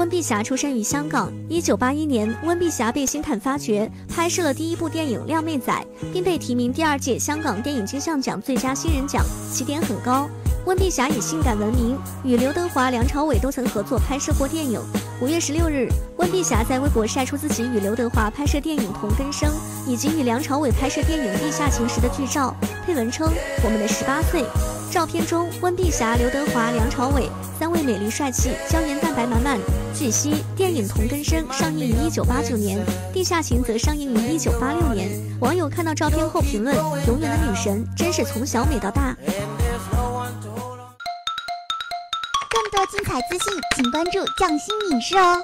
温碧霞出生于香港，一九八一年，温碧霞被星探发掘，拍摄了第一部电影《靓妹仔》，并被提名第二届香港电影金像奖最佳新人奖，起点很高。温碧霞以性感闻名，与刘德华、梁朝伟都曾合作拍摄过电影。五月十六日，温碧霞在微博晒出自己与刘德华拍摄电影《同根生》，以及与梁朝伟拍摄电影《地下情》时的剧照，配文称：“我们的十八岁。”照片中，温碧霞、刘德华、梁朝伟三位美丽帅气、胶原蛋白。据悉，电影《同根生》上映于一九八九年，《地下情》则上映于一九八六年。网友看到照片后评论：“永远的女神，真是从小美到大。”更多精彩资讯，请关注匠心影视哦。